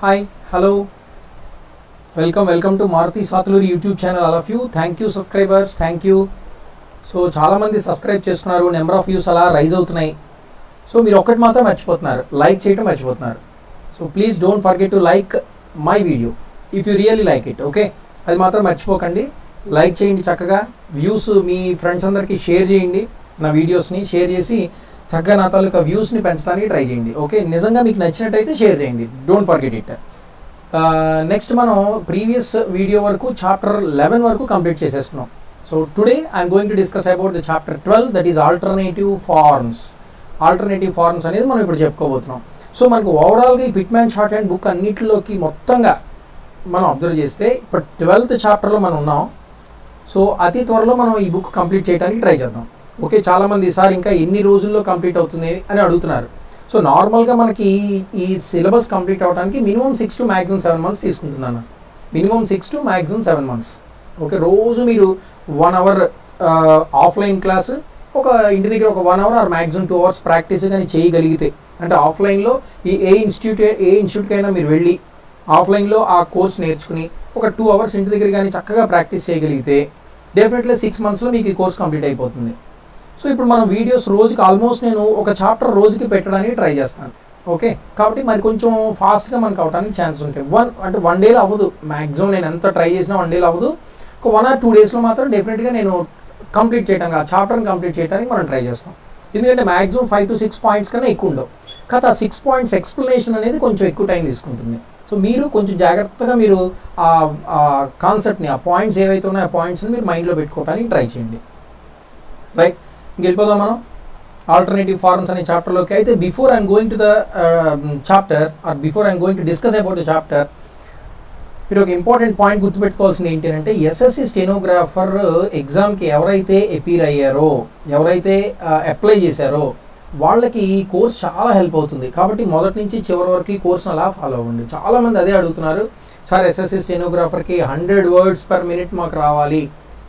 Hi hello welcome welcome to Maruti Satuluri YouTube channel all of you thank you subscribers thank you so చాలామంది subscribe చేసుకున్నారు. Number of views అలా rise అవుతున్నాయి. So మీరు ఒక్కటి మాత్రం మర్చిపోతున్నారు. లైక్ చేయటం మర్చిపోతున్నారు. So please don't forget to like my video if you really like it okay అది మాత్రం మర్చిపోకండి. లైక్ చేయండి చక్కగా. వ్యూస్ మీ ఫ్రెండ్స్ అందరికీ షేర్ చేయండి. నా వీడియోస్ని షేర్ చేసి చక్కగా నా తాలూకా వ్యూస్ని పెంచడానికి ట్రై చేయండి. ఓకే? నిజంగా మీకు నచ్చినట్టయితే షేర్ చేయండి. డోంట్ ఫర్గెట్ ఇట్ నెక్స్ట్ మనం ప్రీవియస్ వీడియో వరకు చాప్టర్ లెవెన్ వరకు కంప్లీట్ చేసేస్తున్నాం. So today I'm going to discuss about the chapter twelve that is alternative forms alternative forms అనేది మనం ఇప్పుడు చెప్పుకోబోతున్నాం. సో మనకు ఓవరాల్గా ఈ పిట్మ్యాన్ షార్ట్ హ్యాండ్ బుక్ అన్నింటిలోకి మొత్తంగా మనం అబ్జర్వ్ చేస్తే ఇప్పుడు ట్వెల్త్ చాప్టర్లో మనం ఉన్నాం. సో అతి త్వరలో మనం ఈ బుక్ కంప్లీట్ చేయడానికి ట్రై చేద్దాం. ఓకే చాలామంది సార్ ఇంకా ఎన్ని రోజుల్లో కంప్లీట్ అవుతుంది? అని అడుగుతున్నారు. సో నార్మల్గా మనకి ఈ సిలబస్ కంప్లీట్ అవడానికి minimum six to maximum seven months తీసుకుంటున్నాను. Minimum six to maximum seven months. Okay రోజు మీరు వన్ అవర్ ఆఫ్లైన్ క్లాస్ ఒక ఇంటి దగ్గర ఒక one hour or maximum two hours practice కానీ చేయగలిగితే అంటే ఆఫ్లైన్లో ఈ ఏ ఇన్స్టిట్యూట్ ఏ ఇన్స్టిట్యూట్కైనా మీరు వెళ్ళి ఆఫ్లైన్లో ఆ కోర్స్ నేర్చుకుని ఒక టూ అవర్స్ ఇంటి దగ్గర కానీ చక్కగా ప్రాక్టీస్ చేయగలిగితే డెఫినెట్లీ సిక్స్ మంత్స్లో మీకు ఈ కోర్స్ కంప్లీట్ అయిపోతుంది. సో ఇప్పుడు మనం వీడియోస్ రోజుకి ఆల్మోస్ట్ నేను ఒక చాప్టర్ రోజుకి పెట్టడానికి ట్రై చేస్తాను. ఓకే కాబట్టి మరి కొంచెం ఫాస్ట్గా మనకు అవడానికి ఛాన్స్ ఉంటాయి. వన్ అంటే వన్ డేలో అవ్వదు. మ్యాక్సిమం నేను ఎంత ట్రై చేసినా వన్ డేలో అవ్వదు. ఒక వన్ ఆర్ టూ డేస్లో మాత్రం డెఫినెట్గా నేను కంప్లీట్ చేయడానికి ఆ చాప్టర్ని కంప్లీట్ చేయడానికి మనం ట్రై చేస్తాం. ఎందుకంటే maximum five to six points కన్నా ఎక్కువ ఉండవు. కాకపోతే ఆ సిక్స్ పాయింట్స్ ఎక్స్ప్లెనేషన్ అనేది కొంచెం ఎక్కువ టైం తీసుకుంటుంది. సో మీరు కొంచెం జాగ్రత్తగా మీరు ఆ కాన్సెప్ట్ని ఆ పాయింట్స్ ఏవైతే ఉన్నాయో ఆ పాయింట్స్ని మీరు మైండ్లో పెట్టుకోవడానికి ట్రై చేయండి. రైట్ ఇంకెళ్ళిపోదాం మనం. ఆల్టర్నేటివ్ ఫార్మ్స్ అనే చాప్టర్లోకి అయితే before I'm going to the chapter or before I'm going to discuss about the chapter మీరు ఒక ఇంపార్టెంట్ పాయింట్ గుర్తుపెట్టుకోవాల్సింది ఏంటి అంటే ఎస్ఎస్సి స్టెనోగ్రాఫర్ ఎగ్జామ్కి ఎవరైతే ఎపీర్ అయ్యారో ఎవరైతే uh, అప్లై చేశారో వాళ్ళకి ఈ కోర్స్ చాలా హెల్ప్ అవుతుంది. కాబట్టి మొదటి నుంచి చివరి వరకు ఈ కోర్స్ని అలా ఫాలో అవ్వండి. చాలామంది అదే అడుగుతున్నారు సార్ ఎస్ఎస్సి స్టెనోగ్రాఫర్కి హండ్రెడ్ వర్డ్స్ పర్ మినిట్ మాకు రావాలి.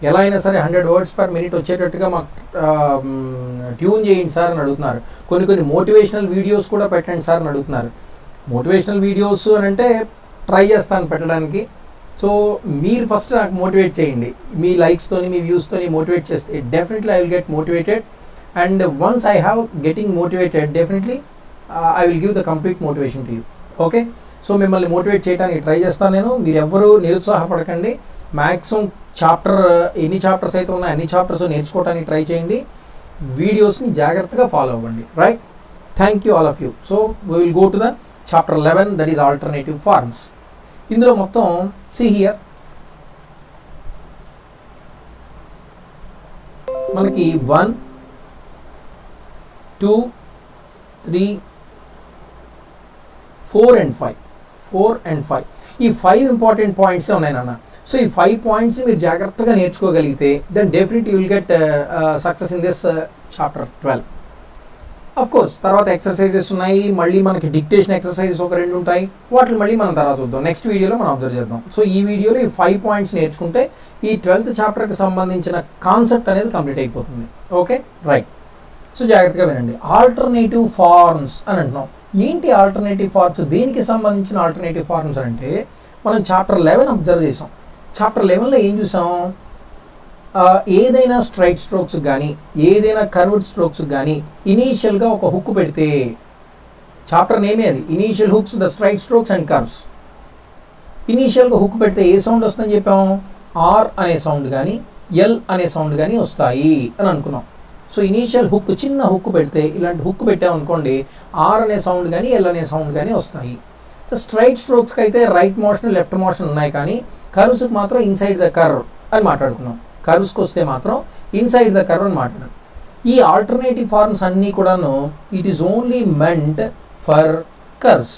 ఎలా అయినా సరే హండ్రెడ్ వర్డ్స్ పర్ మినిట్ వచ్చేటట్టుగా మాకు ట్యూన్ చేయండి సార్ అని అడుగుతున్నారు. కొన్ని కొన్ని మోటివేషనల్ వీడియోస్ కూడా పెట్టండి సార్ అని అడుగుతున్నారు. మోటివేషనల్ వీడియోస్ అని అంటే ట్రై చేస్తాను పెట్టడానికి. సో మీరు ఫస్ట్ నాకు మోటివేట్ చేయండి. మీ లైక్స్తోని మీ వ్యూస్తోని మోటివేట్ చేస్తే definitely I will get motivated. And once I have getting motivated definitely I will give the complete motivation to you. Okay? So మిమ్మల్ని మోటివేట్ చేయడానికి ట్రై చేస్తాను నేను. మీరు ఎవరు నిరుత్సాహపడకండి. మ్యాక్సిమం చాప్టర్ ఎన్ని చాప్టర్స్ అయితే ఉన్నాయో అన్ని చాప్టర్స్ నేర్చుకోవడానికి ట్రై చేయండి. వీడియోస్ని జాగ్రత్తగా ఫాలో అవ్వండి. Right thank you all of you so we will go to the chapter eleven that is alternative forms ఇందులో మొత్తం సి హియర్ మనకి one two three four and five four and five ఈ five important points ఉన్నాయి నాన్న. So ఈ five points మీరు జాగ్రత్తగా నేర్చుకోగలిగితే then definite you will get success in this chapter twelve of course తర్వాత ఎక్సర్సైజెస్ ఉన్నాయి మళ్ళీ మనకి డిక్టేషన్ ఎక్సర్సైజెస్ ఒక రెండు ఉంటాయి వాటిని మళ్ళీ మనం తర్వాత చూద్దాం. నెక్స్ట్ వీడియోలో మనం అబ్జర్వ్ చేద్దాం. సో ఈ వీడియోలో ఈ ఫైవ్ పాయింట్స్ నేర్చుకుంటే ఈ ట్వెల్త్ చాప్టర్కి సంబంధించిన కాన్సెప్ట్ అనేది కంప్లీట్ అయిపోతుంది. ఓకే రైట్ సో జాగ్రత్తగా వినండి. ఆల్టర్నేటివ్ ఫార్మ్స్ అని అంటున్నాం. ఏంటి ఆల్టర్నేటివ్ ఫార్మ్స్ దేనికి సంబంధించిన ఆల్టర్నేటివ్ ఫార్మ్స్ అంటే మనం చాప్టర్ లెవెన్ అబ్జర్వ్ చేసాం చాప్టర్ లెవెన్లో ఏం చూసాం ఏదైనా స్ట్రైట్ స్ట్రోక్స్ కానీ ఏదైనా కర్వ్డ్ స్ట్రోక్స్ కానీ ఇనీషియల్గా ఒక హుక్ పెడితే చాప్టర్ నేమే అది. Initial hooks the straight strokes and curves ఇనీషియల్గా హుక్ పెడితే ఏ సౌండ్ వస్తుందని చెప్పాం? ఆర్ అనే సౌండ్ కానీ ఎల్ అనే సౌండ్ కానీ వస్తాయి అని అనుకున్నాం. సో ఇనీషియల్ హుక్ చిన్న హుక్ పెడితే ఇలాంటి హుక్ పెట్టామనుకోండి ఆర్ అనే సౌండ్ కానీ ఎల్ అనే సౌండ్ కానీ వస్తాయి. సో స్ట్రైట్ స్ట్రోక్స్కి అయితే రైట్ మోషన్ లెఫ్ట్ మోషన్ ఉన్నాయి కానీ కర్వ్స్కి మాత్రం ఇన్సైడ్ ద కర్వ్ అని మాట్లాడుకున్నాం. కర్వ్స్కి వస్తే మాత్రం ఇన్సైడ్ ద కర్వ్ అని మాట్లాడాం. ఈ ఆల్టర్నేటివ్ ఫార్మ్స్ అన్నీ కూడాను it is only meant for curves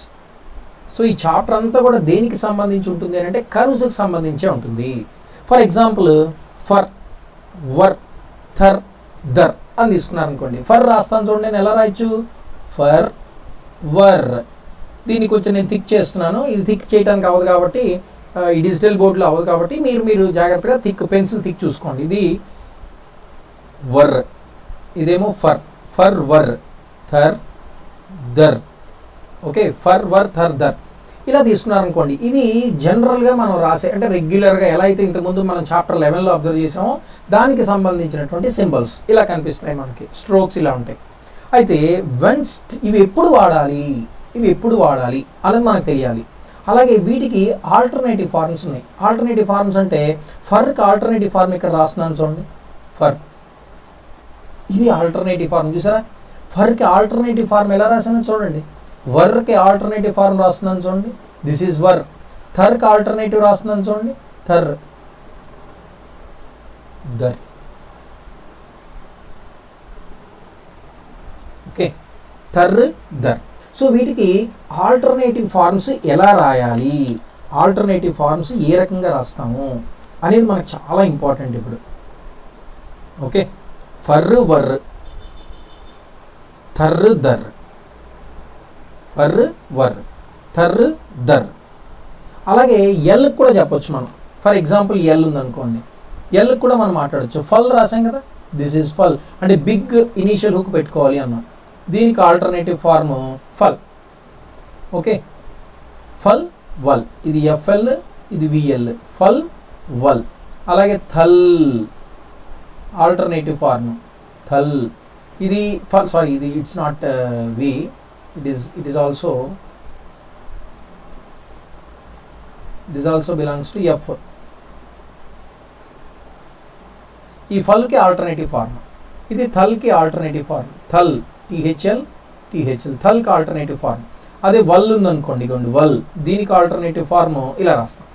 so ఈ చాప్టర్ అంతా కూడా దేనికి సంబంధించి ఉంటుంది అని అంటే కర్వ్స్కి సంబంధించే ఉంటుంది. For example fer ver ther dher. అని తీసుకున్నారనుకోండి. ఫర్ రాస్తాను చూడండి నేను ఎలా రాయొచ్చు? Fer ver. దీన్ని కొంచెం నేను థిక్ చేస్తున్నాను. ఇది థిక్ చేయడానికి అవ్వదు కాబట్టి ఈ డిజిటల్ బోర్డులో అవ్వదు కాబట్టి మీరు మీరు జాగ్రత్తగా థిక్ పెన్సిల్ థిక్ చూసుకోండి. ఇది వర్. ఇదేమో fer. Fer ver. Ther dher. Okay? Fer ver ther dher. ఇలా తీసుకున్నారనుకోండి. ఇవి జనరల్గా మనం రాసే అంటే రెగ్యులర్గా ఎలా అయితే ఇంతకుముందు మనం చాప్టర్ లెవెన్లో అబ్జర్వ్ చేసామో దానికి సంబంధించినటువంటి సింబల్స్ ఇలా కనిపిస్తాయి మనకి. స్ట్రోక్స్ ఇలా ఉంటాయి. అయితే వెన్స్ ఇవి ఎప్పుడు వాడాలి? ఇవి ఎప్పుడు వాడాలి? అనేది మనకు తెలియాలి. అలాగే వీటికి ఆల్టర్నేటివ్ ఫార్మ్స్ ఉన్నాయి. ఆల్టర్నేటివ్ ఫార్మ్స్ అంటే ఫర్కి ఆల్టర్నేటివ్ ఫార్మ్ ఇక్కడ రాస్తున్నాను చూడండి. ఫర్ ఇది ఆల్టర్నేటివ్ ఫార్మ్ చూసారా? ఫర్కి ఆల్టర్నేటివ్ ఫార్మ్ ఎలా రాసానో చూడండి. వర్కి ఆల్టర్నేటివ్ ఫార్మ్ రాస్తున్నాను చూడండి. దిస్ ఈజ్ వర్ థర్కి ఆల్టర్నేటివ్ రాస్తున్నాను చూడండి. Ther. Der okay. Ther der so వీటికి ఆల్టర్నేటివ్ ఫార్మ్స్ ఎలా రాయాలి? ఆల్టర్నేటివ్ ఫార్మ్స్ ఏ రకంగా రాస్తాము అనేది మనకు చాలా ఇంపార్టెంట్ ఇప్పుడు. Okay. Fer ver. Ther dher fer ver. Ther dher. అలాగే ఎల్ కూడా చెప్పొచ్చు మనం. ఫర్ ఎగ్జాంపుల్ ఎల్ ఉందనుకోండి. ఎల్ కూడా మనం మాట్లాడచ్చు. ఫల్ రాసాం కదా? This is fel. అంటే బిగ్ ఇనీషియల్ హుక్ పెట్టుకోవాలి అన్నాం. దీనికి alternative form fel. Okay? Fel vel. ఇది ఎఫ్ఎల్ ఇది విఎల్. ఫల్ వల్. అలాగే థల్. Alternative form. థల్. ఇది ఫల్ సారీ ఇది it's not V. It is it is also this also also belongs to F ఈ ఫల్కి ఆల్టర్నేటివ్ ఫార్మ్ ఇది థల్కి alternative form thel T H L T H L థల్కి alternative form అదే vel ఉందనుకోండి ఇగోండి వల్. దీనికి ఆల్టర్నేటివ్ ఫార్మ్ ఇలా రాస్తాం.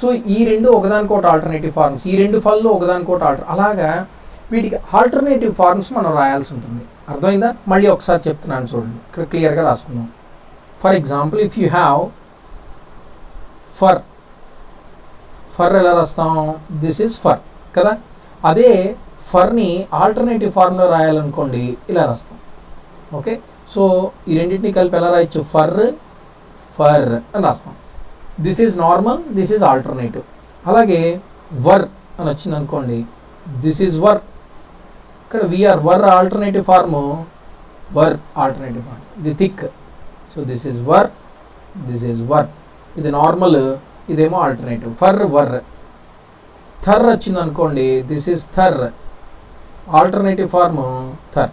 సో ఈ రెండు ఒకదానికోటి ఆల్టర్నేటివ్ ఫార్మ్స్ ఈ రెండు ఫల్లు ఒకదానికోటి ఆల్టర్ అలాగా వీటికి ఆల్టర్నేటివ్ ఫార్మ్స్ మనం రాయాల్సి ఉంటుంది. అర్థమైందా? మళ్ళీ ఒకసారి చెప్తున్నాను చూడండి. ఇక్కడ క్లియర్గా రాసుకుందాం for example if you have fer fer ఎలా రాస్తాం? దిస్ ఈజ్ ఫర్ కదా? అదే ఫర్ని ఆల్టర్నేటివ్ ఫార్మ్లో రాయాలనుకోండి ఇలా రాస్తాం. ఓకే? సో ఈ రెండింటిని కలిపి ఎలా రాయొచ్చు? ఫర్ ఫర్ అని రాస్తాం. This is normal this is alternative. అలాగే వర్ అని వచ్చింది అనుకోండి దిస్ ఈజ్ వర్. ఇక్కడ VR ver alternative form ver alternative form ఇది thick so this is ver this is ver ఇది నార్మల్ ఇదేమో ఆల్టర్నేటివ్ ఫర్ వర్ థర్ వచ్చింది అనుకోండి this is ther alternative form ther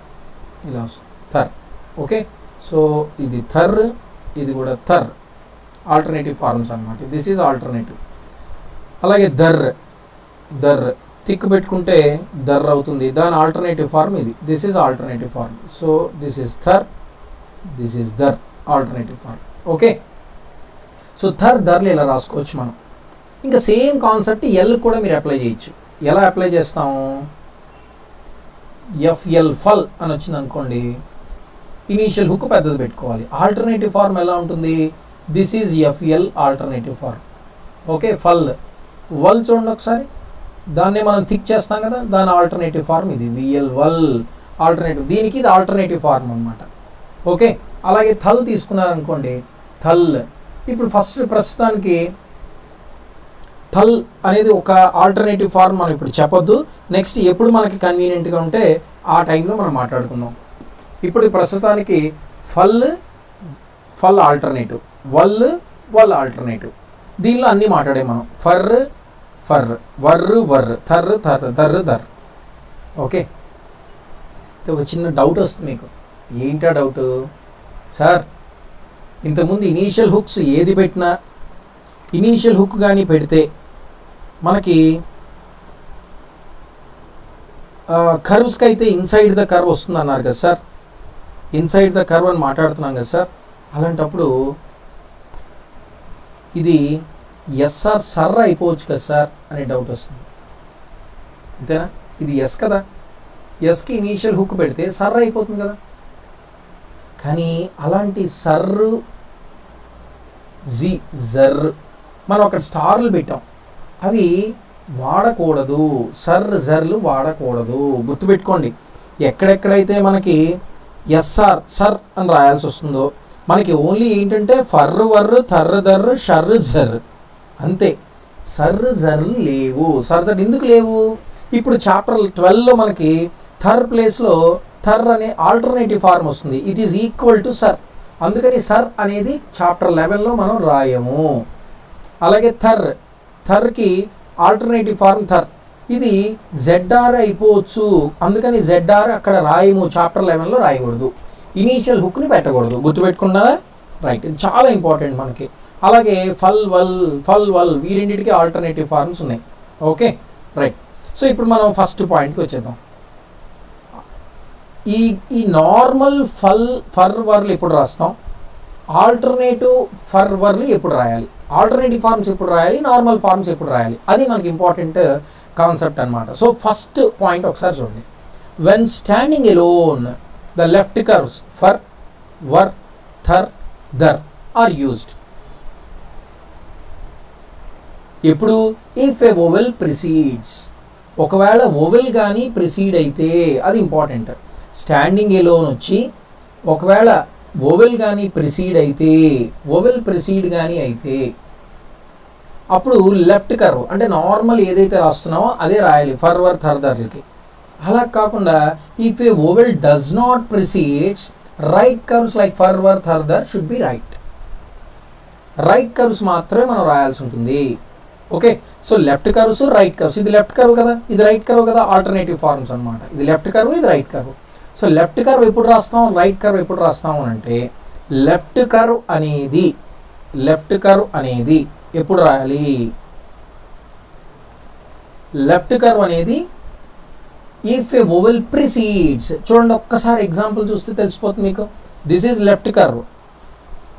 ఇలా వస్తుంది. థర్ ఓకే సో ఇది థర్ ఇది కూడా థర్ ఆల్టర్నేటివ్ ఫార్మ్స్ అనమాట దిస్ ఈజ్ ఆల్టర్నేటివ్ అలాగే దర్ దర్. థిక్ పెట్టుకుంటే దర్ అవుతుంది. దాని ఆల్టర్నేటివ్ ఫార్మ్ ఇది. This is alternative form so this is ther this is dher alternative form okay so ther ధర్లు ఇలా రాసుకోవచ్చు మనం. ఇంకా సేమ్ కాన్సెప్ట్ ఎల్ కూడా మీరు అప్లై చేయొచ్చు. ఎలా అప్లై చేస్తాము? ఎఫ్ఎల్ ఫల్ అని వచ్చింది అనుకోండి. ఇనీషియల్ హుక్ పెద్దది పెట్టుకోవాలి. ఆల్టర్నేటివ్ ఫార్మ్ ఎలా ఉంటుంది? This is FL alternative form okay fel vel చూడండి ఒకసారి. దాన్ని మనం థిక్ చేస్తాం కదా దాని ఆల్టర్నేటివ్ ఫార్మ్ ఇది. విఎల్ వల్ ఆల్టర్నేటివ్ దీనికి ఇది ఆల్టర్నేటివ్ ఫార్మ్ అనమాట ఓకే? అలాగే థల్ తీసుకున్నారనుకోండి థల్. ఇప్పుడు ఫస్ట్ ప్రస్తుతానికి థల్ అనేది ఒక ఆల్టర్నేటివ్ ఫార్మ్ మనం ఇప్పుడు చెప్పొద్దు. నెక్స్ట్ ఎప్పుడు మనకి కన్వీనియంట్గా ఉంటే ఆ టైంలో మనం మాట్లాడుకుందాం. ఇప్పుడు ప్రస్తుతానికి ఫల్ ఫల్ ఆల్టర్నేటివ్ వల్ వల్ ఆల్టర్నేటివ్ దీనిలో అన్నీ మాట్లాడే మనం. Fer fer ver ver ther ther dher dher okay? ఒక చిన్న డౌట్ వస్తుంది మీకు. ఏంటా డౌట్? సార్ ఇంతకుముందు ఇనీషియల్ హుక్స్ ఏది పెట్టినా ఇనీషియల్ హుక్ కానీ పెడితే మనకి కర్వ్స్కి అయితే ఇన్సైడ్ ద కర్వ్ వస్తుంది అన్నారు కదా సార్. ఇన్సైడ్ ద కర్వ్ అని మాట్లాడుతున్నాం కదా సార్. అలాంటప్పుడు ఇది ఎస్ఆర్ సర్ అయిపోవచ్చు కదా సార్ అనే డౌట్ వస్తుంది. అంతేనా? ఇది ఎస్ కదా? ఎస్కి ఇనీషియల్ హుక్ పెడితే సర్ అయిపోతుంది కదా? కానీ అలాంటి సర్రు జి జర్ మనం అక్కడ స్టార్లు పెట్టాం. అవి వాడకూడదు. సర్ జర్లు వాడకూడదు. గుర్తుపెట్టుకోండి. ఎక్కడెక్కడైతే మనకి ఎస్ఆర్ సర్ అని రాయాల్సి వస్తుందో మనకి ఓన్లీ ఏంటంటే ఫర్రు వర్రు థర్ర దర్రు షర్రు జర్రు అంతే. సర్ జర్లు లేవు. సర్ జర్ ఎందుకు లేవు? ఇప్పుడు చాప్టర్ ట్వెల్వ్లో మనకి థర్ ప్లేస్లో థర్ అనే ఆల్టర్నేటివ్ ఫార్మ్ వస్తుంది. It is equal to ser అందుకని సర్ అనేది చాప్టర్ లెవెన్లో మనం రాయము. అలాగే థర్ థర్కి ఆల్టర్నేటివ్ ఫార్మ్ థర్ ఇది జెడ్ఆర్ అయిపోవచ్చు. అందుకని జెడ్ఆర్ అక్కడ రాయము. చాప్టర్ లెవెన్లో రాయకూడదు. ఇనీషియల్ హుక్ని పెట్టకూడదు. గుర్తుపెట్టుకున్నారా? రైట్. ఇది చాలా ఇంపార్టెంట్ మనకి. అలాగే ఫల్ వల్ ఫల్ వల్ ఈ రెండింటికి ఆల్టర్నేటివ్ ఫార్మ్స్ ఉన్నాయి. ఓకే? రైట్. సో ఇప్పుడు మనం ఫస్ట్ పాయింట్కి వచ్చేద్దాం. ఈ ఈ నార్మల్ ఫల్ ఫర్ వర్లు ఎప్పుడు రాస్తాం? ఆల్టర్నేటివ్ ఫర్ వర్లు ఎప్పుడు రాయాలి? ఆల్టర్నేటివ్ ఫార్మ్స్ ఎప్పుడు రాయాలి? నార్మల్ ఫార్మ్స్ ఎప్పుడు రాయాలి? అది మనకి ఇంపార్టెంట్ కాన్సెప్ట్ అనమాట సో ఫస్ట్ పాయింట్ ఒకసారి చూడండి. When standing alone the left curves fer ver ther dher are used. ఇప్పుడు ఇఫ్ ఏ ఓవెల్ ప్రిసీడ్స్ ఒకవేళ ఓవెల్ కానీ ప్రిసీడ్ అయితే అది ఇంపార్టెంట్ స్టాండింగ్ ఎలోన్ వచ్చి ఒకవేళ ఓవెల్ కానీ ప్రిసీడ్ అయితే ఓవెల్ ప్రిసీడ్ కానీ అయితే అప్పుడు లెఫ్ట్ కర్వ్ అంటే నార్మల్ ఏదైతే రాస్తున్నామో అదే రాయాలి ఫర్వర్ థర్దర్లకి అలా కాకుండా if a oval does not precedes right curves like fer ver ther der should be right right curves మాత్రమే మనం రాయాల్సి ఉంటుంది. Okay so left curves right curves ఇది లెఫ్ట్ కర్వ్ కదా? ఇది రైట్ కర్వ్ కదా? ఆల్టర్నేటివ్ ఫార్మ్స్ అనమాట ఇది లెఫ్ట్ కర్వ్ ఇది right curve so left curve ఎప్పుడు రాస్తాం? రైట్ కర్వ్ ఎప్పుడు రాస్తాం అంటే లెఫ్ట్ కర్వ్ అనేది లెఫ్ట్ కర్వ్ అనేది ఎప్పుడు రాయాలి? లెఫ్ట్ కర్వ్ అనేది ఇఫ్ ఎ ఓవెల్ ప్రిసీడ్స్ చూడండి ఒక్కసారి ఎగ్జాంపుల్ చూస్తే తెలిసిపోతుంది మీకు. This is left curve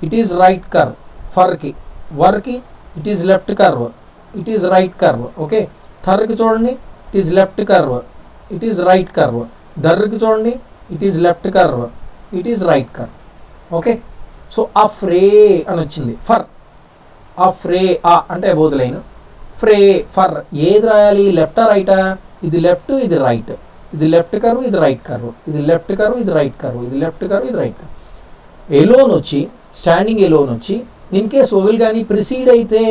it is right curve ఫర్కి వర్కి it is left curve it is right curve okay థర్కి చూడండి it is left curve it is right curve దర్కి చూడండి it is left curve it is right curve okay so affray అని వచ్చింది. For ఆ ఫ్రే ఆ అంటే అబౌద్ line ఫ్రే ఫర్ ఏది రాయాలి? లెఫ్టా రైటా ఇది లెఫ్ట్ ఇది రైట్ ఇది లెఫ్ట్ కర్వ్ ఇది రైట్ కర్వ్ ఇది లెఫ్ట్ కర్వ్ ఇది రైట్ కర్వ్ ఇది లెఫ్ట్ కర్వ్ ఇది రైట్ కర్వ్ ఎలోన్ వచ్చి స్టాండింగ్ ఎలోన్ వచ్చి ఇన్ కేస్ ఓవెల్ కానీ ప్రిసీడ్ అయితే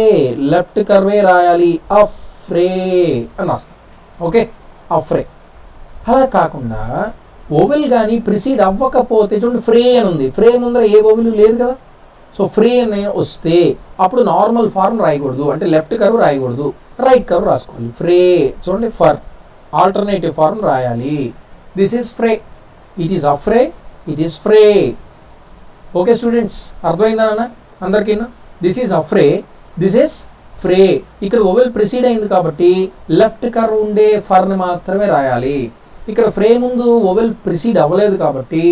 లెఫ్ట్ కర్వే రాయాలి. అఫ్రే అని వస్తాం ఓకే అఫ్రే అలా కాకుండా ఓవెల్ కానీ ప్రిసీడ్ అవ్వకపోతే చూడండి ఫ్రే అని ఉంది. ఫ్రే ముందర ఏ ఓవిల్ లేదు కదా? సో ఫ్రీ అని వస్తే అప్పుడు నార్మల్ ఫార్మ్ రాయకూడదు. అంటే లెఫ్ట్ కర్వ్ రాయకూడదు. రైట్ కర్వ్ రాసుకోవాలి. ఫ్రే. చూడండి ఫర్. ఆల్టర్నేటివ్ ఫార్మ్ రాయాలి. This is fray. It is affray it is fray. Okay students అర్థమైందానా అందరికీనా this is affray this is fray. ఇక్కడ ఓవెల్ ప్రిసీడ్ అయింది కాబట్టి లెఫ్ట్ కర్వ్ ఉండే ఫర్ని మాత్రమే రాయాలి. ఇక్కడ ఫ్రే ముందు ఓవెల్ ప్రిసీడ్ అవ్వలేదు కాబట్టి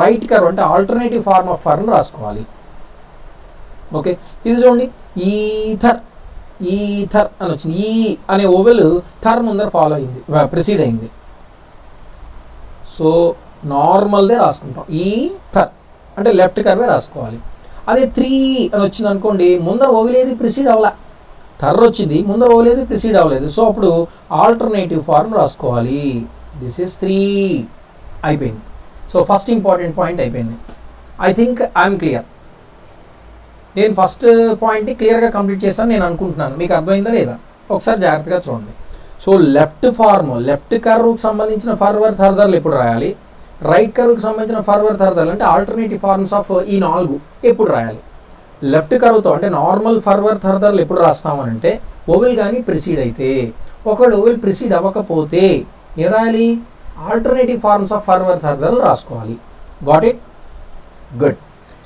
రైట్ కర్వ్ అంటే ఆల్టర్నేటివ్ ఫార్మ్ ఆఫ్ ఫర్ను రాసుకోవాలి. ఓకే? ఇది చూడండి. ఈథర్ ఈథర్ అని వచ్చింది. ఈ అనే ఓవెల్ థర్ ముందర ఫాలో అయింది ప్రిసీడ్ అయింది. సో నార్మల్దే రాసుకుంటాం. ఈ థర్ అంటే లెఫ్ట్ కర్వే రాసుకోవాలి. అదే త్రీ అని వచ్చింది అనుకోండి ముందర ఓవలేది ప్రిసీడ్ అవ్వలా? థర్ వచ్చింది ముందర ఓవలేది ప్రిసీడ్ అవ్వలేదు. సో అప్పుడు ఆల్టర్నేటివ్ ఫార్మ్ రాసుకోవాలి. దిస్ ఇస్ త్రీ అయిపోయింది. సో ఫస్ట్ ఇంపార్టెంట్ పాయింట్ అయిపోయింది. ఐ థింక్ ఐఎమ్ క్లియర్ నేను ఫస్ట్ పాయింట్ని క్లియర్గా కంప్లీట్ చేస్తాను నేను అనుకుంటున్నాను. మీకు అర్థమైందా లేదా? ఒకసారి జాగ్రత్తగా చూడండి. సో లెఫ్ట్ ఫార్మ్ లెఫ్ట్ కర్వ్కి సంబంధించిన ఫార్వర్డ్ థర్దర్లు ఎప్పుడు రాయాలి? రైట్ కర్వ్కి సంబంధించిన ఫార్వర్డ్ థర్దర్లు అంటే ఆల్టర్నేటివ్ ఫార్మ్స్ ఆఫ్ ఈ నాలుగు ఎప్పుడు రాయాలి? లెఫ్ట్ కర్వ్తో అంటే నార్మల్ ఫార్వర్డ్ థర్దర్లు ఎప్పుడు రాస్తామని అంటే ఓవెల్ కానీ ప్రిసీడ్ అయితే ఒకళ్ళు ఓవెల్ ప్రిసీడ్ అవ్వకపోతే ఏం రాయాలి? ఆల్టర్నేటివ్ ఫార్మ్స్ ఆఫ్ ఫార్వర్డ్ థర్దర్లు రాసుకోవాలి. Got it good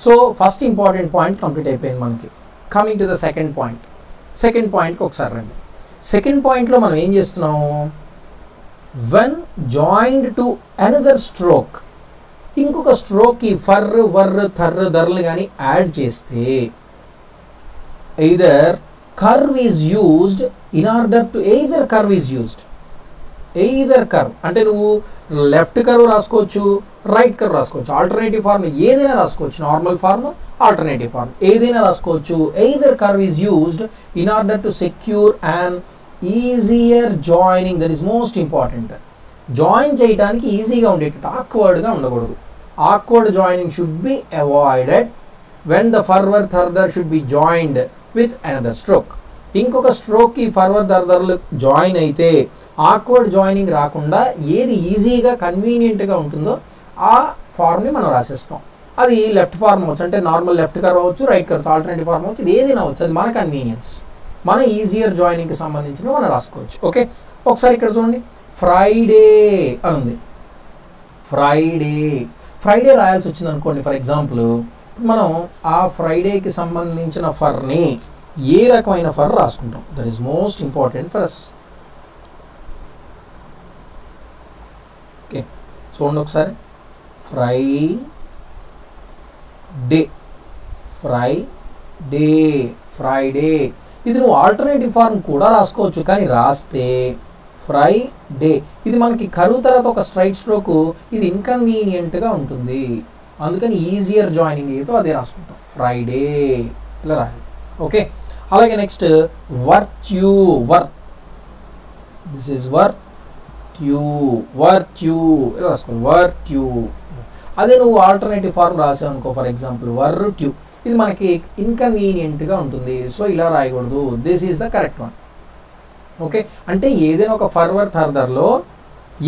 so first important point complete అయిపోయింది మనకి. Coming to the second point second పాయింట్కి ఒకసారి రండి. సెకండ్ పాయింట్లో మనం ఏం చేస్తున్నాము? When joined to another stroke ఇంకొక స్ట్రోక్కి ఫర్ వర్ర థర్ర ధరలు కానీ యాడ్ చేస్తే either curve is used in order to either curve is used either curve అంటే నువ్వు లెఫ్ట్ కర్వ్ రాసుకోవచ్చు రైట్ కర్వ్ రాసుకోవచ్చు. ఆల్టర్నేటివ్ ఫార్మ్ ఏదైనా రాసుకోవచ్చు. నార్మల్ ఫార్మ్ ఆల్టర్నేటివ్ ఫార్మ్ ఏదైనా రాసుకోవచ్చు. Either curve is used in order to secure and easier joining that is most important join చేయడానికి ఈజీగా ఉండేటట్టు ఆక్వర్డ్గా ఉండకూడదు. Awkward joining should be avoided when the fer ver ther dher should be joined with another stroke ఇంకొక స్ట్రోక్కి fer ver దర్దర్లు join అయితే awkward joining రాకుండా ఏది ఈజీగా కన్వీనియంట్గా ఉంటుందో ఆ ఫార్మ్ని మనం రాసేస్తాం. అది లెఫ్ట్ ఫార్మ్ అవచ్చు అంటే నార్మల్ లెఫ్ట్ కర్వ్ అవచ్చు రైట్ కర్వ్ ఆల్టర్నేటివ్ ఫార్మ్ అవచ్చు ఇది ఏదైనా అవచ్చు అది మన కన్వీనియన్స్ మన ఈజియర్ జాయినింగ్కి సంబంధించిన మనం రాసుకోవచ్చు. ఓకే? ఒకసారి ఇక్కడ చూడండి. ఫ్రైడే అని ఉంది. ఫ్రైడే ఫ్రైడే రాయాల్సి వచ్చింది అనుకోండి ఫర్ ఎగ్జాంపుల్ మనం ఆ ఫ్రైడేకి సంబంధించిన ఫర్ని ఏ రకమైన ఫర్ రాసుకుంటాం? That is most important for us okay చూడండి ఒకసారి. Friday Friday Friday ఇది నువ్వు ఆల్టర్నేటివ్ ఫార్మ్ కూడా రాసుకోవచ్చు కానీ రాస్తే ఫ్రై డే ఇది మనకి కరువు తర్వాత ఒక స్ట్రైట్ స్ట్రోక్ ఇది ఇన్కన్వీనియంట్గా ఉంటుంది. అందుకని ఈజియర్ జాయినింగ్ ఏదో అదే రాసుకుంటాం. ఫ్రైడే ఇలా రాయాలి. ఓకే అలాగే next virtue ver this is virtue virtue ఇలా రాసుకోవాలి వర్ట్యూ అదే నువ్వు ఆల్టర్నేటివ్ ఫార్మ్ రాసావు అనుకో ఫర్ ఎగ్జాంపుల్ వర్ ట్యూ ఇది మనకి ఇన్కన్వీనియంట్గా ఉంటుంది. సో ఇలా రాయకూడదు. This is the correct one okay అంటే ఏదైనా ఒక ఫర్వర్ థర్దర్లో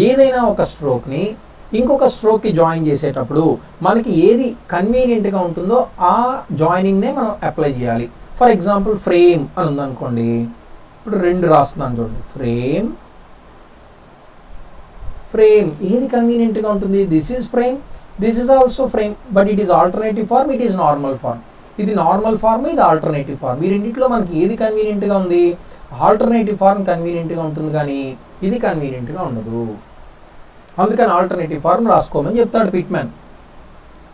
ఏదైనా ఒక స్ట్రోక్ని ఇంకొక స్ట్రోక్కి జాయిన్ చేసేటప్పుడు మనకి ఏది కన్వీనియంట్గా ఉంటుందో ఆ జాయినింగ్నే మనం అప్లై చేయాలి. ఫర్ ఎగ్జాంపుల్ ఫ్రేమ్ అని ఉందనుకోండి. ఇప్పుడు రెండు రాస్తున్నాను చూడండి. ఫ్రేమ్ ఫ్రేమ్ ఏది కన్వీనియంట్గా ఉంటుంది? This is frame this is also frame but it is alternative form it is normal form ఇది నార్మల్ ఫార్మ్ ఇది ఆల్టర్నేటివ్ ఫార్మ్ ఈ రెండింటిలో మనకి ఏది కన్వీనియంట్గా ఉంది? ఆల్టర్నేటివ్ ఫార్మ్ కన్వీనియంట్గా ఉంటుంది కానీ ఇది కన్వీనియంట్గా ఉండదు. అందుకని ఆల్టర్నేటివ్ ఫార్మ్ రాసుకోమని చెప్తాడు పిట్మ్యాన్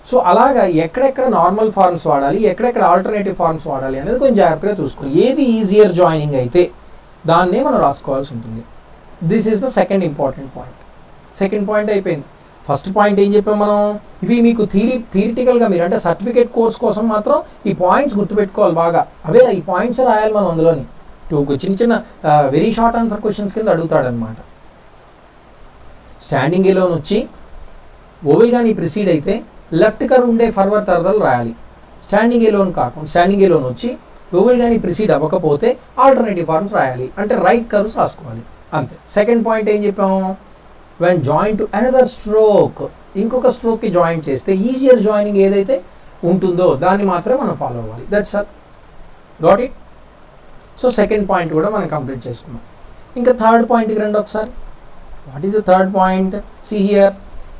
సో అలాగా ఎక్కడెక్కడ నార్మల్ ఫార్మ్స్ వాడాలి ఎక్కడెక్కడ ఆల్టర్నేటివ్ ఫార్మ్స్ వాడాలి అనేది కొంచెం జాగ్రత్తగా చూసుకోవాలి. ఏది ఈజియర్ జాయినింగ్ అయితే దాన్నే మనం రాసుకోవాల్సి ఉంటుంది. This is the second important point second point అయిపోయింది. ఫస్ట్ పాయింట్ ఏం చెప్పాం మనం? ఇవి మీకు థీరీ థియరిటికల్గా మీరు అంటే సర్టిఫికేట్ కోర్స్ కోసం మాత్రం ఈ పాయింట్స్ గుర్తుపెట్టుకోవాలి బాగా. అవే ఈ పాయింట్స్ రాయాలి మనం అందులోని. టూ చిన్న చిన్న వెరీ షార్ట్ ఆన్సర్ క్వశ్చన్స్ కింద అడుగుతాడనమాట స్టాండింగ్ ఏలోని వచ్చి ఓవెల్ కానీ ప్రిసీడ్ అయితే లెఫ్ట్ కర్ ఉండే ఫర్వర్ తరదలు రాయాలి. స్టాండింగ్ ఏలోన్ కాకుండా స్టాండింగ్ ఏలోన్ వచ్చి గూగుల్ కానీ ప్రిసీడ్ అవ్వకపోతే ఆల్టర్నేటివ్ ఫార్మ్స్ రాయాలి. అంటే రైట్ కర్వ్స్ రాసుకోవాలి. అంతే. సెకండ్ పాయింట్ ఏం చెప్పాము? When join to another stroke ఇంకొక స్ట్రోక్కి జాయిన్ చేస్తే ఈజియర్ జాయినింగ్ ఏదైతే ఉంటుందో దాన్ని మాత్రమే మనం ఫాలో అవ్వాలి. That's sir got it so second point కూడా మనం కంప్లీట్ చేసుకున్నాం. ఇంకా థర్డ్ పాయింట్కి రండి ఒకసారి. What is the third point see here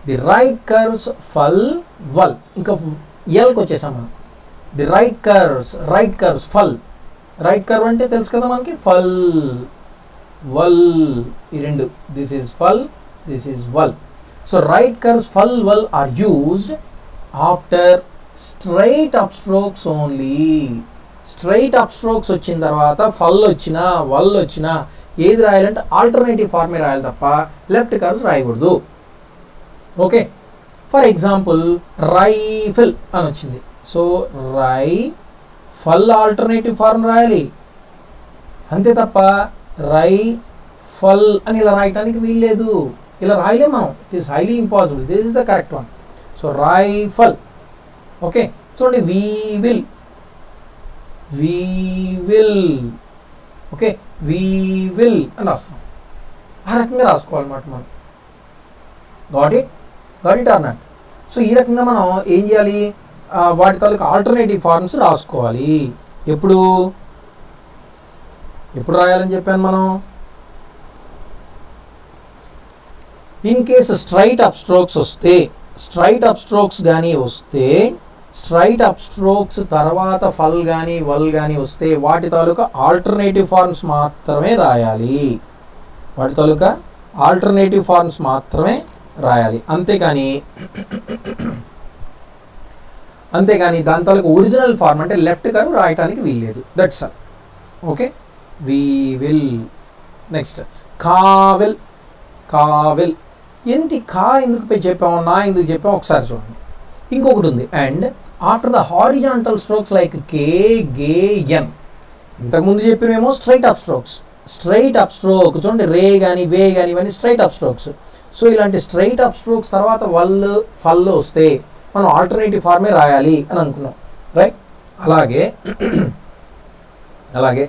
the right curves fel vel ఇంకా ఎల్కి వచ్చేసాం మనం. The right curves right curves fel right curve అంటే తెలుసు కదా మనకి? ఫల్ వల్ ఈ రెండు. This is fel this is vel so right curves fel vel are used after straight up strokes only straight up strokes వచ్చిన తర్వాత ఫల్ వచ్చినా వల్ వచ్చినా ఏది రాయాలంటే ఆల్టర్నేటివ్ ఫార్మే రాయాలి తప్ప లెఫ్ట్ కర్వ్స్ రాయకూడదు. ఓకే. ఫర్ ఎగ్జాంపుల్ రైఫిల్ అని వచ్చింది. సో రై ఫల్ ఆల్టర్నేటివ్ ఫార్మ్ రాయాలి. అంతే తప్ప రై ఫల్ అని ఇలా రాయటానికి వీల్లేదు. ఇలా రాయలే మనం. It is highly impossible this is the correct one so rifle. Okay. చూడండి we will we will okay. We will అని రాస్తాం ఆ రకంగా రాసుకోవాలన్నమాట మనం. Got it got it or not so ఈ రకంగా మనం ఏం చేయాలి? వాటి తాలూకు ఆల్టర్నేటివ్ ఫార్మ్స్ రాసుకోవాలి. ఎప్పుడు? ఎప్పుడు రాయాలని చెప్పాను మనం? In case straight up strokes వస్తే స్ట్రైట్ అప్ స్ట్రోక్స్ కానీ వస్తే స్ట్రైట్ అప్ స్ట్రోక్స్ తర్వాత ఫల్ కానీ వల్ కానీ వస్తే వాటి తాలూకా ఆల్టర్నేటివ్ ఫార్మ్స్ మాత్రమే రాయాలి. వాటి తాలూకా ఆల్టర్నేటివ్ ఫార్మ్స్ మాత్రమే రాయాలి. అంతేకాని అంతేగాని దాని తాలూకా ఒరిజినల్ ఫార్మ్ అంటే లెఫ్ట్ కర్వ్ రాయటానికి వీల్లేదు. That's all okay we will next cavil cavil. ఏంటి కా ఎందుకు చెప్పాము నా ఎందుకు చెప్పాము? ఒకసారి చూడండి. ఇంకొకటి ఉంది. And after the horizontal strokes like K gay N ఇంతకుముందు చెప్పినేమో straight up strokes straight up stroke చూడండి రే కానీ వే కానీ ఇవన్నీ స్ట్రైట్ అప్ స్ట్రోక్స్ సో ఇలాంటి స్ట్రైట్ అప్ స్ట్రోక్స్ తర్వాత వల్ ఫల్ వస్తే మనం ఆల్టర్నేటివ్ ఫార్మే రాయాలి అని అనుకున్నాం. రైట్ అలాగే అలాగే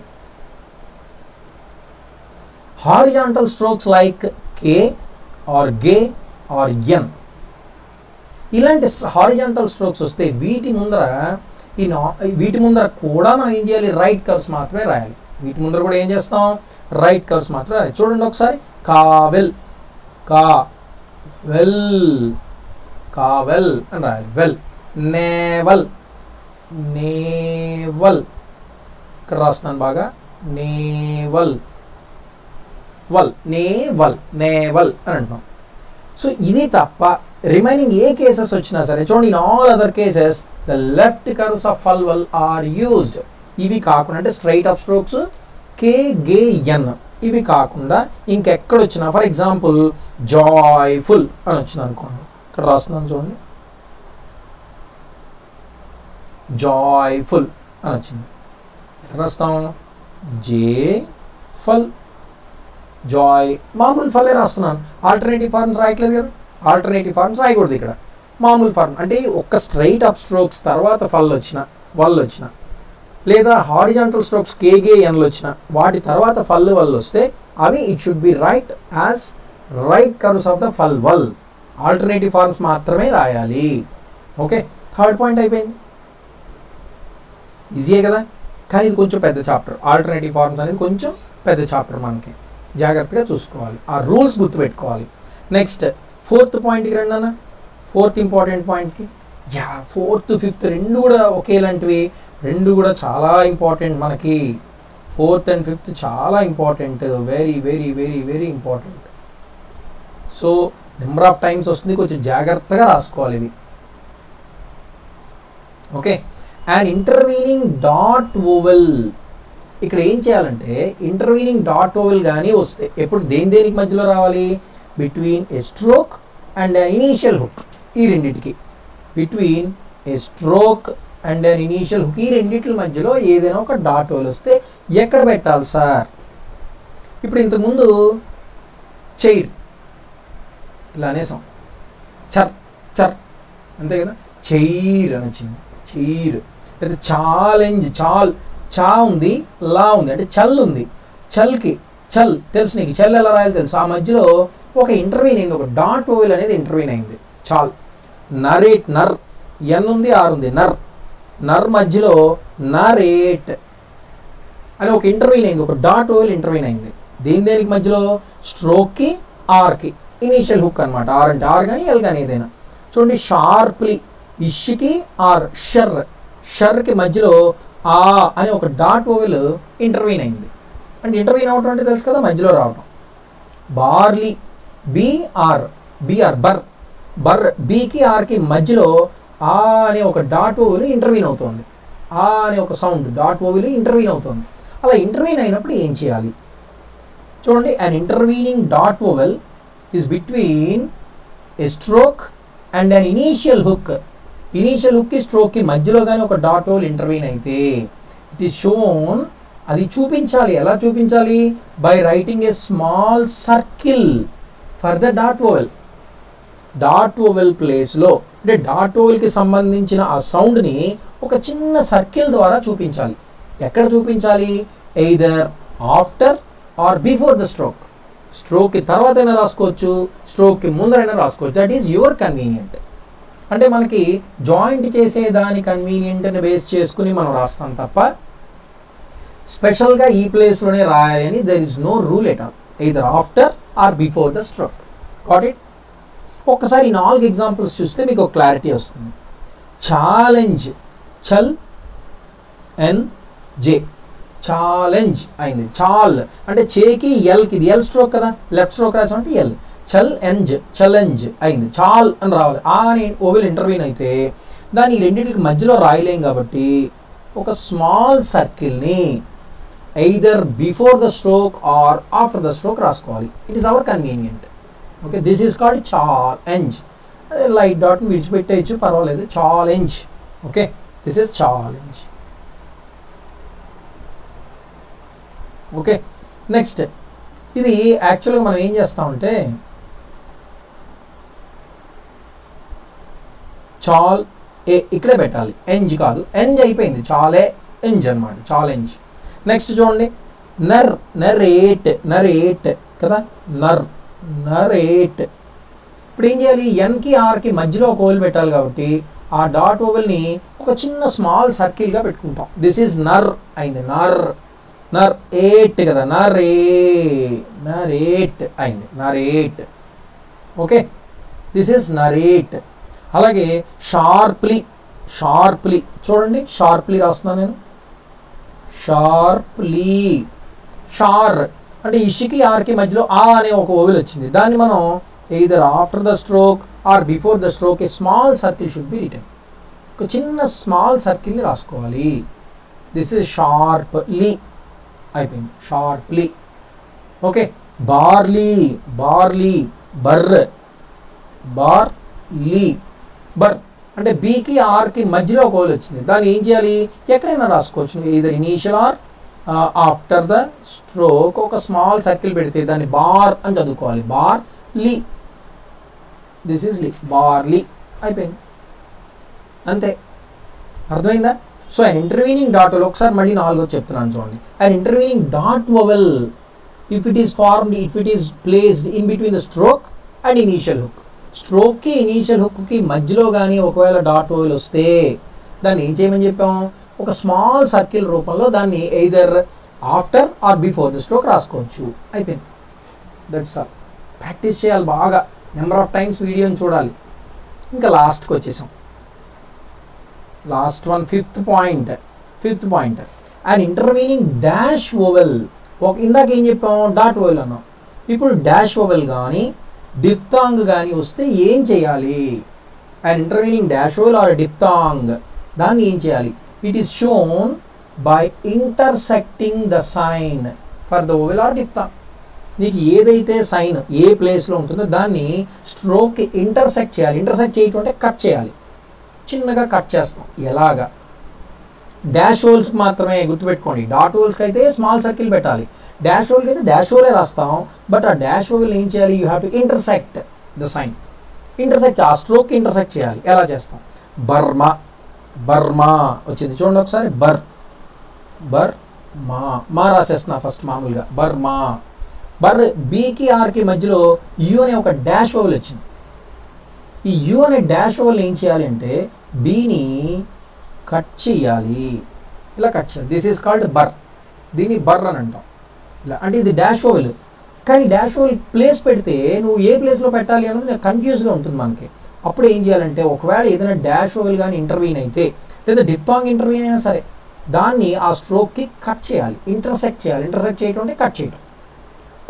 horizontal strokes like K or gay or N ఇలాంటి హారిజాంటల్ స్ట్రోక్స్ వస్తే వీటి ముందర ఈ నా వీటి ముందర కూడా మనం ఏం చేయాలి? రైట్ కర్వ్స్ మాత్రమే రాయాలి. వీటి ముందర కూడా ఏం చేస్తాం? రైట్ కర్వ్స్ మాత్రమే రాయాలి. చూడండి ఒకసారి. కావెల్. కా వెల్ కావెల్ అని రాయాలి. వెల్. నేవల్. నేవల్. ఇక్కడ రాస్తున్నాను బాగా. నేవల్. వల్. నేవల్. నేవల్ అని అంటున్నాం. సో ఇది తప్ప రిమైనింగ్ ఏ కేసెస్ వచ్చినా సరే చూడండి in all other cases the left curves of fel vel are used. ఇవి కాకుండా అంటే straight up strokes K gay N. ఇవి కాకుండా ఇంకెక్కడ వచ్చినా ఫర్ ఎగ్జాంపుల్ జాయ్ఫుల్ అని వచ్చింది అనుకోండి. ఇక్కడ రాస్తున్నాను చూడండి. జాయ్ఫుల్ అని వచ్చింది ఎక్కడ రాస్తాం? జే ఫల్ జాయ్ మామూలు ఫలే రాస్తున్నాను. ఆల్టర్నేటివ్ ఫార్మ్స్ రాయట్లేదు కదా. ఆల్టర్నేటివ్ ఫార్మ్స్ రాయకూడదు ఇక్కడ. మామూలు ఫార్మ్ అంటే ఒక్క స్ట్రైట్ అప్ స్ట్రోక్స్ తర్వాత ఫల్ వచ్చిన వల్ వచ్చిన లేదా హారిజాంటల్ స్ట్రోక్స్ కేగేఎన్లు వచ్చిన వాటి తర్వాత ఫల్ వల్ వస్తే అవి it should be right as right curves of the fel vel. Alternative forms మాత్రమే రాయాలి. ఓకే? థర్డ్ పాయింట్ అయిపోయింది. ఈజీయే కదా? కానీ ఇది కొంచెం పెద్ద చాప్టర్ ఆల్టర్నేటివ్ ఫార్మ్స్ అనేది కొంచెం పెద్ద చాప్టర్ మనకి. జాగ్రత్తగా చూసుకోవాలి. ఆ రూల్స్ గుర్తుపెట్టుకోవాలి. నెక్స్ట్ ఫోర్త్ పాయింట్కి రండి అన్న. ఫోర్త్ ఇంపార్టెంట్ పాయింట్కి యా ఫోర్త్ ఫిఫ్త్ రెండు కూడా ఒకేలాంటివి రెండు కూడా చాలా ఇంపార్టెంట్ మనకి. ఫోర్త్ అండ్ ఫిఫ్త్ చాలా important. Very very very very important. So number of times వస్తుంది. కొంచెం జాగ్రత్తగా రాసుకోవాలి ఇవి. Okay? And intervening dot vowel ఇక్కడ ఏం చేయాలంటే ఇంటర్వీనింగ్ డాట్ ఓవెల్ కానీ వస్తే ఎప్పుడు దేని దేనికి మధ్యలో రావాలి? Between a stroke and initial hook ఈ రెండింటికి. Between a stroke and an initial hook ఈ రెండింటి మధ్యలో ఏదైనా ఒక డాట్ హోల్ వస్తే ఎక్కడ పెట్టాలి సార్? ఇప్పుడు ఇంతకుముందు చైర్ ఇలా అనేసాం. చర్ చర్. అంతే కదా? చైర్ అని వచ్చింది. చైర్ లేదా ఛాలెంజ్ చాల్ చా ఉంది లా ఉంది. అంటే చల్ ఉంది. చల్కి చల్ తెలుసు నీకు. చల్ ఎలా రాయాలి తెలుసు. ఆ మధ్యలో ఒక ఇంటర్వ్యూన్ అయింది. ఒక డాట్ ఓవెల్ అనేది ఇంటర్వ్యూన్ అయింది. చాల్ నరేట్ నర్. ఎన్ ఉంది ఆర్ ఉంది. నర్. నర్ మధ్యలో నరేట్ అని ఒక ఇంటర్వ్యూన్ అయింది ఒక డాట్ ఓవెల్ ఇంటర్వ్యూన్ అయింది. దేని దేనికి మధ్యలో? స్ట్రోక్కి ఆర్కి ఇనీషియల్ హుక్ అనమాట ఆర్ అంటే ఆర్ కానీ ఎల్ కానీ ఏదైనా. చూడండి షార్ప్లీ ఇష్కి ఆర్ షర్. షర్కి మధ్యలో ఆ అని ఒక డాట్ ఓవెల్ ఇంటర్వ్యూన్ అయింది. అంటే ఇంటర్వ్యూన్ అవటం అంటే తెలుసు కదా మధ్యలో రావటం. బార్లీ. బీఆర్ బీఆర్ బర్. బర్ బీకి ఆర్కి మధ్యలో ఆ అనే ఒక డాట్ ఓవెల్ ఇంటర్వ్యూన్ అవుతోంది. ఆ అనే ఒక సౌండ్ డాట్ ఓవిలు ఇంటర్వ్యూన్ అవుతుంది. అలా ఇంటర్వ్యూన్ అయినప్పుడు ఏం చేయాలి? చూడండి an intervening dot oval is between a stroke and an initial hook initial హుక్కి స్ట్రోక్కి మధ్యలో కానీ ఒక డాట్ ఓవెల్ ఇంటర్వ్యూన్ అయితే ఇట్ ఈస్ షోన్ అది చూపించాలి. ఎలా చూపించాలి? By writing a small circle for the dot vowel dot vowel ప్లేస్లో అంటే డాట్ ఓవెల్కి సంబంధించిన ఆ సౌండ్ని ఒక చిన్న సర్కిల్ ద్వారా చూపించాలి. ఎక్కడ చూపించాలి? Either after or before the stroke స్ట్రోక్కి తర్వాత అయినా రాసుకోవచ్చు స్ట్రోక్కి ముందరైనా రాసుకోవచ్చు. దట్ ఈస్ యువర్ కన్వీనియంట్ అంటే మనకి జాయింట్ చేసే దాని కన్వీనియంట్ని బేస్ చేసుకుని మనం రాస్తాం తప్ప స్పెషల్గా ఈ ప్లేస్లోనే రాయాలి అని there is no rule at all either after or before the stroke got it ఒక్కసారి ఈ నాలుగు ఎగ్జాంపుల్స్ చూస్తే మీకు ఒక క్లారిటీ వస్తుంది. ఛాలెంజ్ చల్ ఎన్ జే ఛాలెంజ్ అయింది. చాల్ అంటే చేకి ఎల్కి ఇది ఎల్ స్ట్రోక్ కదా? లెఫ్ట్ స్ట్రోక్ రాసామంటే ఎల్ చల్ ఎంజ్ చలెంజ్ అయింది. చాల్ అని రావాలి. ఆ అని ఓవెల్ ఇంటర్వ్యూన్ అయితే దాని రెండింటికి మధ్యలో రాయలేం కాబట్టి ఒక small సర్కిల్ని either before the stroke or after the stroke రాసుకోవాలి. It is our convenient okay this is called challenge అదే లైట్ డాట్ని విడిచిపెట్టేయచ్చు పర్వాలేదు challenge okay this is challenge okay next ఇది యాక్చువల్గా మనం ఏం చేస్తామంటే చాల్ ఏ ఇక్కడే పెట్టాలి ఎంజ్ కాదు. ఎంజ్ అయిపోయింది చాలే ఎంజ్ అనమాట ఛాలెంజ్ నెక్స్ట్ చూడండి. నర్ నరేట్ నరేట్ కదా? నర్ నరేట్. ఇప్పుడు ఏం చేయాలి? ఎన్కి ఆర్కి మధ్యలో ఒక ఓవెల్ పెట్టాలి కాబట్టి ఆ డాట్ ఓవెల్ని ఒక చిన్న స్మాల్ సర్కిల్గా పెట్టుకుంటాం. దిస్ ఈజ్ నర్ అయింది. నర్ నర్ ఎయిట్ కదా. నర్ ఏ నర్ ఎయిట్ అయింది. Narrate okay this is narrate అలాగే షార్ప్లీ షార్ప్లీ చూడండి షార్ప్లీ రాస్తున్నాను నేను. షార్ప్లీ షార్ అంటే ఇషికి ఆర్కి మధ్యలో ఆ అనే ఒక ఓవిల్ వచ్చింది. దాన్ని మనం either after the stroke or before the stroke a small circle should be return ఒక చిన్న స్మాల్ సర్కిల్ని రాసుకోవాలి. దిస్ ఇస్ షార్ప్లీ అయిపోయింది. Sharply okay barely barely ber barely ber అంటే బీకి ఆర్కి మధ్యలో ఒక ఓల్ వచ్చింది. దాన్ని ఏం చేయాలి? ఎక్కడైనా రాసుకోవచ్చు. Either initial or after the stroke ఒక స్మాల్ సర్కిల్ పెడితే దాన్ని బార్ అని చదువుకోవాలి. Barely this is lee barely అయిపోయింది. అంతే. అర్థమైందా? సో అండ్ ఇంటర్వీనింగ్ డాట్ ఒకసారి మళ్ళీ నాలుగో చెప్తున్నాను చూడండి. And intervening dot vowel if it is formed if it is placed in between the stroke and initial hook స్ట్రోక్కి initial హుక్కి మధ్యలో కానీ ఒకవేళ డాట్ ఓవెల్ వస్తే దాన్ని ఏం చేయమని చెప్పాం ఒక స్మాల్ సర్కిల్ రూపంలో దాన్ని either after or before the stroke రాసుకోవచ్చు. అయిపోయింది. దట్స్ ఆల్ ప్రాక్టీస్ చేయాలి బాగా. నెంబర్ ఆఫ్ టైమ్స్ వీడియోని చూడాలి. ఇంకా లాస్ట్కి వచ్చేసాం. Last one fifth point fifth point and intervening dash vowel ఒక ఇందాక ఏం చెప్పాము? డాట్ ఓవెల్ అన్నాం. ఇప్పుడు డాష్ ఓవెల్ కానీ డిప్తాంగ్ కానీ వస్తే ఏం చేయాలి? And intervening dash vowel or diphthong దాన్ని ఏం చేయాలి? It is shown by intersecting the sign for the oval or diphthong నీకు ఏదైతే సైన్ ఏ ప్లేస్లో ఉంటుందో దాన్ని స్ట్రోక్కి ఇంటర్సెక్ట్ చేయాలి. ఇంటర్సెక్ట్ చేయటం అంటే కట్ చేయాలి. చిన్నగా కట్ చేస్తాం. ఎలాగా? డాష్ హోల్స్కి మాత్రమే గుర్తుపెట్టుకోండి. డాట్ హోల్స్కి అయితే స్మాల్ సర్కిల్ పెట్టాలి. డాష్ హోల్కి అయితే డాష్ హోలే రాస్తాం. బట్ ఆ డాష్ హోల్ ఏం చేయాలి? You have to intersect the sign intersect ఆ స్ట్రోక్కి ఇంటర్సెక్ట్ చేయాలి. ఎలా చేస్తాం? బర్మా బర్మా వచ్చింది. చూడండి ఒకసారి బర్ బర్ మా మా రాసేస్తున్నా ఫస్ట్ మామూలుగా. బర్మా. బర్ బీకి ఆర్కి మధ్యలో యూ అనే ఒక డాష్ ఓవల్ వచ్చింది. ఈ యూ అనే డాష్ ఓవల్ ఏం చేయాలి అంటే బీని కట్ చేయాలి. ఇలా కట్ చేయాలి. దిస్ ఈస్ కాల్డ్ బర్. దీన్ని బర్ అని అంటాం. ఇలా అంటే ఇది డాష్ ఓవల్ కానీ డాష్ ఓవల్ ప్లేస్ పెడితే నువ్వు ఏ ప్లేస్లో పెట్టాలి అనేది కన్ఫ్యూజ్గా ఉంటుంది మనకి. అప్పుడు ఏం చేయాలంటే ఒకవేళ ఏదైనా డాష్ ఓవెల్ కానీ ఇంటర్వ్యూన్ అయితే లేదా డిప్పాంగ్ ఇంటర్వ్యూన్ అయినా సరే దాన్ని ఆ స్ట్రోక్కి కట్ చేయాలి. ఇంటర్సెక్ట్ చేయాలి. ఇంటర్సెక్ట్ చేయటం అంటే కట్ చేయటం.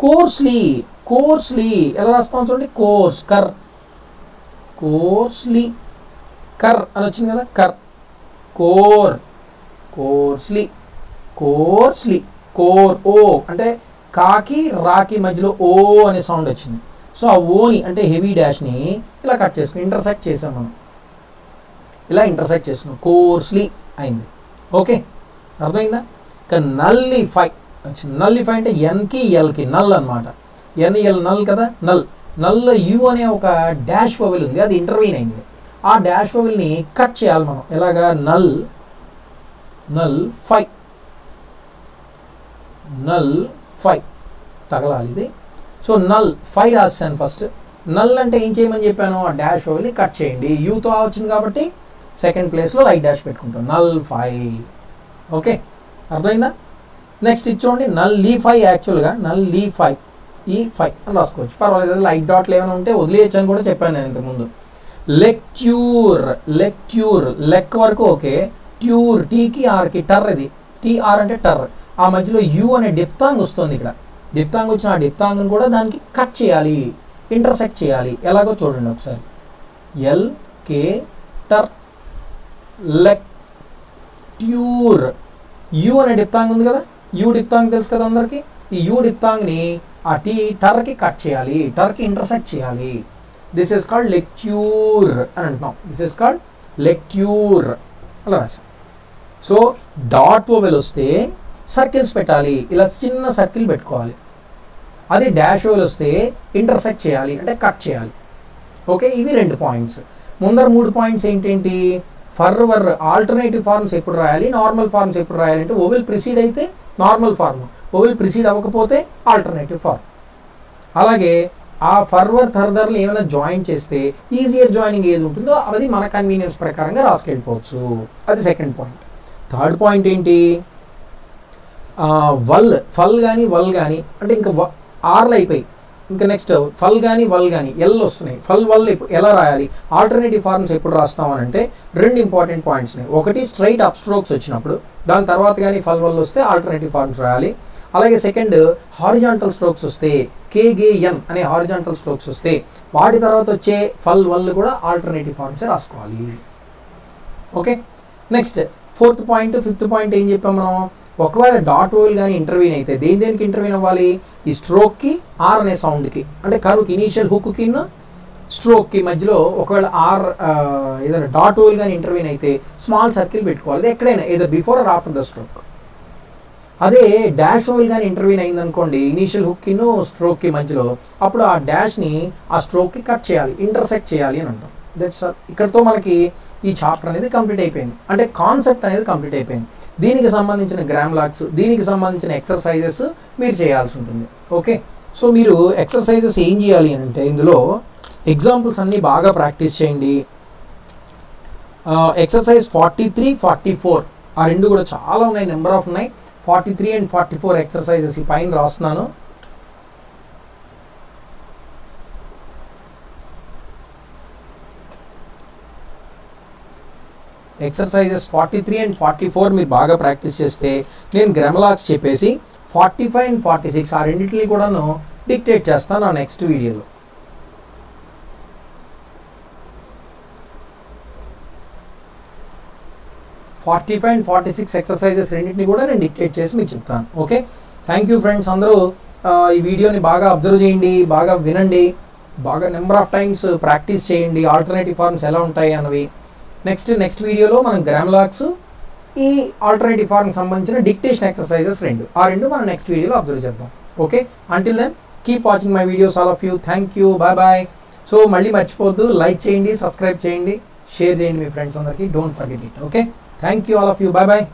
కోర్స్లీ కోర్స్లీ ఎలా రాస్తాం చూడండి? కోర్స్ కర్. కోర్స్లీ కర్ అని వచ్చింది కదా? కర్. కోర్ కోర్స్లీ కోర్స్లీ కోర్ ఓ అంటే కాకి రాకి మధ్యలో ఓ అనే సౌండ్ వచ్చింది. సో ఆ ఓని అంటే హెవీ డాష్ని ఇలా కట్ చేసుకుని ఇంటర్సెక్ట్ చేసాం మనం. ఇలా ఇంటర్సెక్ట్ చేసుకున్నాం. కోర్స్లీ అయింది. ఓకే? అర్థమైందా? ఇక నల్లిఫై నల్లిఫై అంటే ఎన్కి ఎల్కి నల్ అనమాట ఎన్ ఎల్ నల్ కదా? నల్. నల్ యూ అనే ఒక డాష్ ఫవెల్ ఉంది. అది ఇంటర్వీన్ అయింది. ఆ డాష్ ఫవెల్ని కట్ చేయాలి మనం. ఎలాగా? నల్. నల్ ఫై. నల్ ఫై. తగలాలి ఇది. సో నల్ ఫైవ్ రాశాను ఫస్ట్ నల్ అంటే ఏం చేయమని చెప్పాను? ఆ డాష్ వదిలి కట్ చేయండి. యూతో వచ్చింది కాబట్టి సెకండ్ ప్లేస్లో లైట్ డాష్ పెట్టుకుంటాం. నల్ ఫైవ్ ఓకే అర్థమైందా? నెక్స్ట్ ఇచ్చోండి నల్ లీ ఫైవ్ యాక్చువల్గా నల్ లీ ఫైవ్ ఈ ఫైవ్ అని రాసుకోవచ్చు పర్వాలేదు. లైట్ డాట్లు ఏమైనా ఉంటే వదిలేయచ్చు అని కూడా చెప్పాను నేను ఇంతకుముందు లెక్ట్యూర్ లెక్ట్యూర్ లెక్ వరకు ఓకే. ట్యూర్ టీకి ఆర్కి టర్ ఇది. టీఆర్ అంటే టర్ ఆ మధ్యలో యూ అనే డిప్తాంగ్ వస్తుంది ఇక్కడ. డిప్తాంగ్ వచ్చిన ఆ డిప్తాంగ్ని కూడా దానికి కట్ చేయాలి ఇంటర్సెక్ట్ చేయాలి. ఎలాగో చూడండి ఒకసారి. ఎల్ కే టర్ లెక్ట్యూర్ యు అనే డిప్తాంగ్ ఉంది కదా? యు డిప్తాంగ్ తెలుసు కదా అందరికీ? ఈ యు డిప్తాంగ్ని ఆ టీ టర్కి కట్ చేయాలి టర్కి ఇంటర్సెక్ట్ చేయాలి. దిస్ ఇస్ కాల్డ్ లెక్ట్యూర్ అని అంటున్నాం. దిస్ ఇస్ కాల్డ్ లెక్ట్యూర్ అలా రాశాం. సో డాట్ ఓవెల్ వస్తే సర్కిల్స్ పెట్టాలి. ఇలా చిన్న సర్కిల్ పెట్టుకోవాలి. అది డాష్ ఓవెల్ వస్తే ఇంటర్సెక్ట్ చేయాలి అంటే కట్ చేయాలి. ఓకే? ఇవి రెండు పాయింట్స్. ముందర మూడు పాయింట్స్ ఏంటేంటి? ఫర్వర్ ఆల్టర్నేటివ్ ఫార్మ్స్ ఎప్పుడు రాయాలి? నార్మల్ ఫార్మ్స్ ఎప్పుడు రాయాలి? అంటే ఓవెల్ ప్రిసీడ్ అయితే నార్మల్ ఫార్మ్. ఓవెల్ ప్రిసీడ్ అవ్వకపోతే ఆల్టర్నేటివ్ ఫార్మ్. అలాగే ఆ ఫర్వర్ థర్దర్లు ఏమైనా జాయిన్ చేస్తే ఈజియర్ జాయినింగ్ ఏది ఉంటుందో అది మన కన్వీనియన్స్ ప్రకారంగా రాసుకెళ్ళిపోవచ్చు. అది సెకండ్ పాయింట్ థర్డ్ పాయింట్ ఏంటి? వల్ ఫల్ కానీ వల్ కానీ అంటే ఇంకా ఆర్లు అయిపోయి. ఇంకా నెక్స్ట్ ఫల్ కానీ వల్ కానీ ఎల్ వస్తున్నాయి. ఫల్ వల్ ఎలా రాయాలి? ఆల్టర్నేటివ్ ఫార్మ్స్ ఎప్పుడు రాస్తామని అంటే రెండు ఇంపార్టెంట్ పాయింట్స్ ఉన్నాయి ఒకటి స్ట్రైట్ అప్ స్ట్రోక్స్ వచ్చినప్పుడు దాని తర్వాత కానీ ఫల్ వల్ వస్తే ఆల్టర్నేటివ్ ఫార్మ్స్ రాయాలి. అలాగే సెకండ్ హారిజాంటల్ స్ట్రోక్స్ వస్తే కేగేఎన్ అనే హారిజాంటల్ స్ట్రోక్స్ వస్తే వాటి తర్వాత వచ్చే ఫల్ వల్ కూడా ఆల్టర్నేటివ్ ఫార్మ్సే రాసుకోవాలి. Okay? Next fourth point fifth point ఏం చెప్పాం మనం? ఒకవేళ డాట్ ఓల్ కానీ ఇంటర్వ్యూన్ అయితే దేని దేనికి ఇంటర్వ్యూన్ అవ్వాలి? ఈ స్ట్రోక్కి ఆర్ అనే సౌండ్కి అంటే కరువుకి ఇనీషియల్ హుక్కి స్ట్రోక్కి మధ్యలో ఒకవేళ ఆర్ ఏదైనా డాట్ ఓల్ కానీ ఇంటర్వ్యూన్ అయితే స్మాల్ సర్కిల్ పెట్టుకోవాలి. అది ఎక్కడైనా ఏదో before or after the stroke అదే డాష్ ఓల్ కానీ ఇంటర్వ్యూన్ అయిందనుకోండి ఇనీషియల్ హుక్కిను స్ట్రోక్కి మధ్యలో అప్పుడు ఆ డాష్ని ఆ స్ట్రోక్కి కట్ చేయాలి ఇంటర్సెక్ట్ చేయాలి అని అంటాం. దట్స్ ఇక్కడతో మనకి ఈ చాప్టర్ అనేది కంప్లీట్ అయిపోయింది. అంటే కాన్సెప్ట్ అనేది కంప్లీట్ అయిపోయింది. దీనికి సంబంధించిన గ్రామ్ లాక్స్ దీనికి సంబంధించిన ఎక్సర్సైజెస్ మీరు చేయాల్సి ఉంటుంది. ఓకే సో మీరు ఎక్సర్సైజెస్ ఏం చేయాలి అంటే ఇందులో ఎగ్జాంపుల్స్ అన్నీ బాగా ప్రాక్టీస్ చేయండి. Exercise forty three forty four ఆ రెండు కూడా చాలా ఉన్నాయి నెంబర్ ఆఫ్ ఉన్నాయి. Forty three and forty four exercises ఈ పైన రాస్తున్నాను. Exercises forty three and forty four మీరు బాగా ప్రాక్టీస్ చేస్తే నేను గ్రెమలాక్స్ చెప్పేసి forty five and forty six ఆ రెండింటిని కూడాను డిక్టేట్ చేస్తాను నా నెక్స్ట్ వీడియోలో. Forty five and forty six exercises రెండింటిని కూడా నేను డిక్టేట్ చేసి మీకు చెప్తాను. ఓకే? థ్యాంక్ యూ ఫ్రెండ్స్ అందరూ ఈ వీడియోని బాగా అబ్జర్వ్ చేయండి బాగా వినండి బాగా నెంబర్ ఆఫ్ టైమ్స్ ప్రాక్టీస్ చేయండి ఆల్టర్నేటివ్ ఫార్మ్స్ ఎలా ఉంటాయి అన్నవి నెక్స్ట్ నెక్స్ట్ వీడియోలో మనం గ్రామ్లాక్స్ ఈ ఆల్టర్నేటివ్ ఫార్మ్ సంబంధించిన డిక్టేషన్ ఎక్సర్సైజెస్ రెండు. ఆ రెండు మనం నెక్స్ట్ వీడియోలో అబ్జర్వ్ చేద్దాం. Okay until then keep watching my videos all of you thank you bye bye so మళ్ళీ మర్చిపోవద్దు. లైక్ చేయండి సబ్స్క్రైబ్ చేయండి. షేర్ చేయండి మీ ఫ్రెండ్స్ అందరికీ. Don't forget it okay thank you all of you bye bye